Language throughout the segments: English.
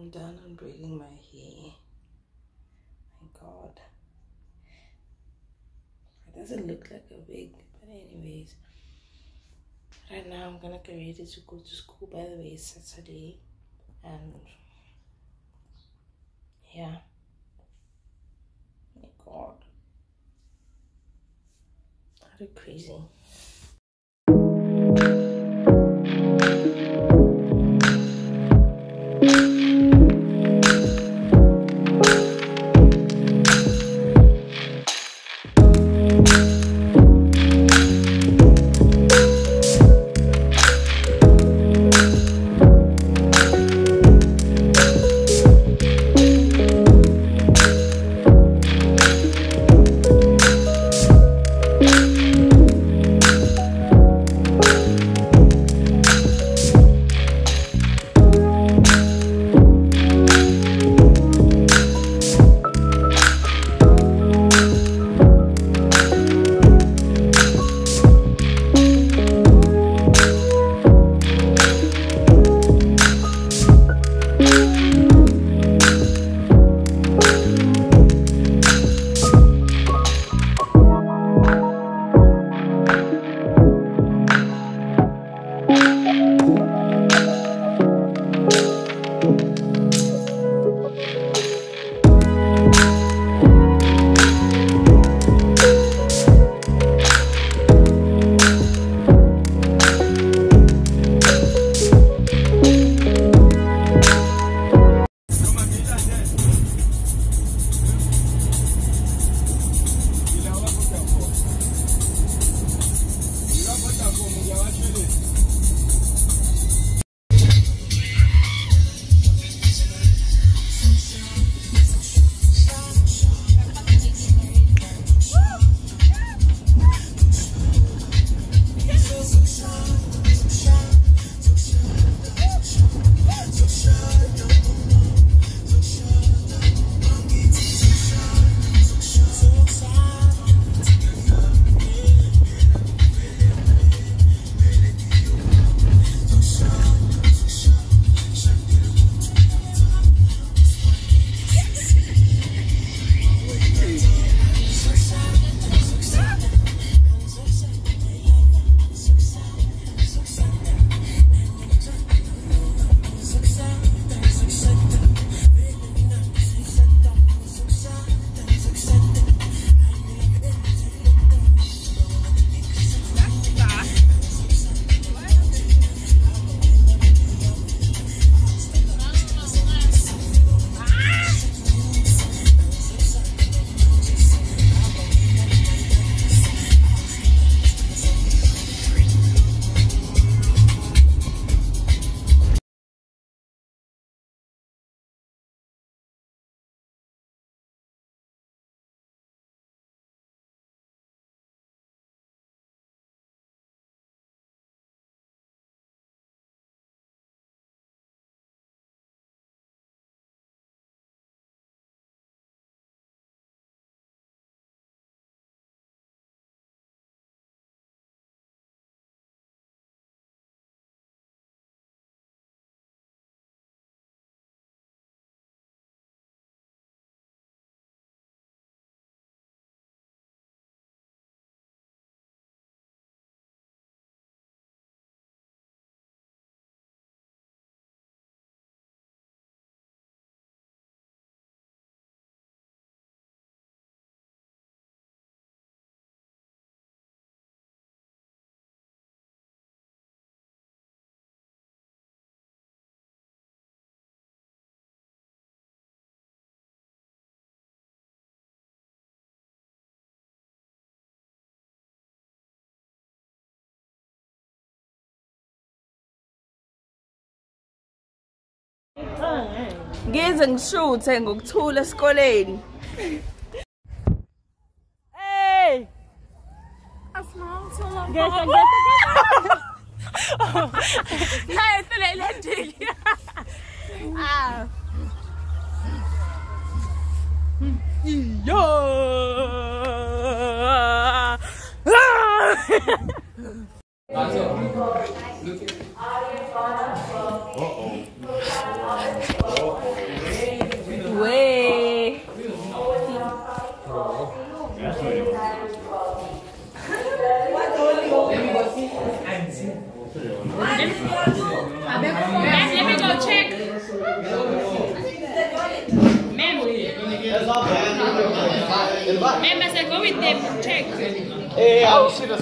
I'm done unbraiding my hair. My god. It doesn't look like a wig, but anyways. Right now I'm gonna get ready to go to school by the way, it's Saturday. And yeah. My god. I look crazy. Ngize ngishuthe ngokuthula esikoleni. Hey! Ngehla ngehla hayi phela ilandeli ah. Yo! Oh, that's what it let me go check. I with them. Check. See the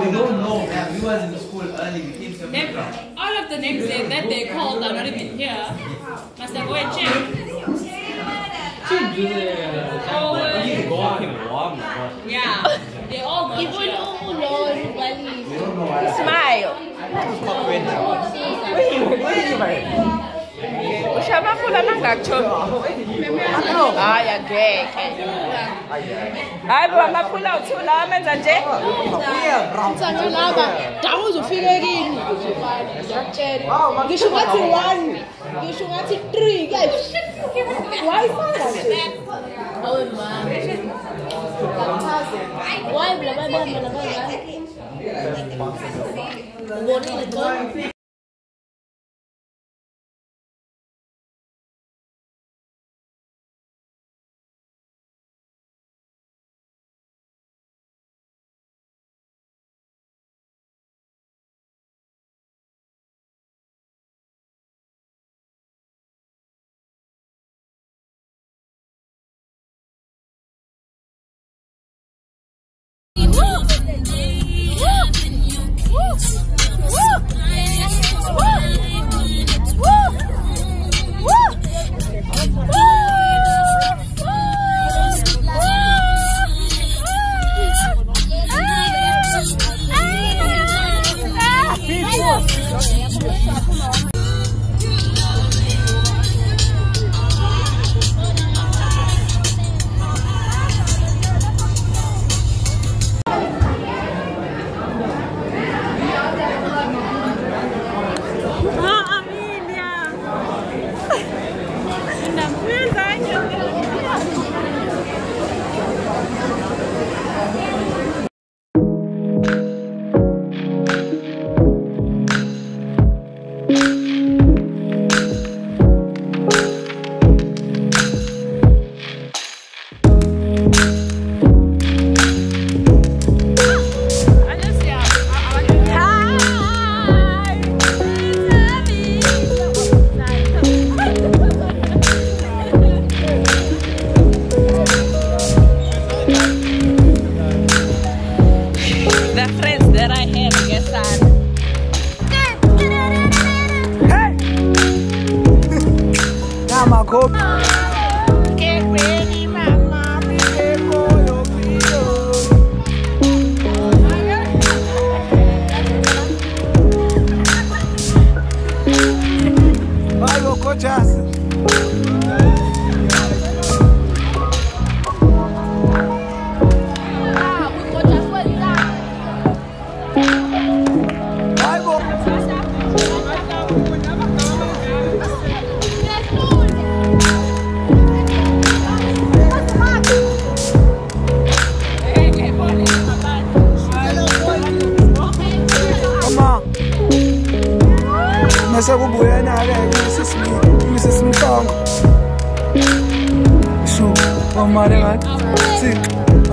we don't know, man. We was in the school early. We came seven o'clock. all of the names they, that they called are not even here. Must I go and check? Yeah. They all not here. Smile. ushabafula mangakutholi hayi angeke hayi bo amaphula awuthiwu lawa amenza nje? Mthando laba dawu uzufike kini. Ngiyakutshela. Ngisho ungathi one ngisho ungathi three kuyayi wayifana nje? Awe mama wayi mla babamba nabangane ubonile xa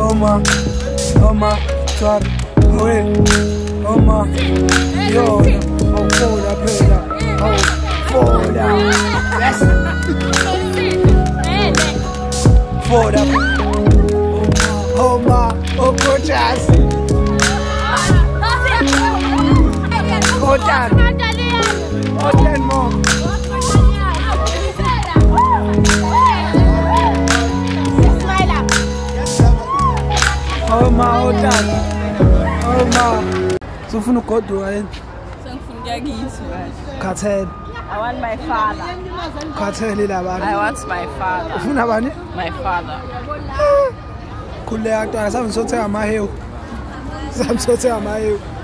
oma, oma, thwala, we, oma, yona, So fun ko do I. So fun gagi I want my father. Cartel labani? I want my father. Ufuna bani? My father. Ah. Kule actor samsothe amahewu. Samsothe amahewu.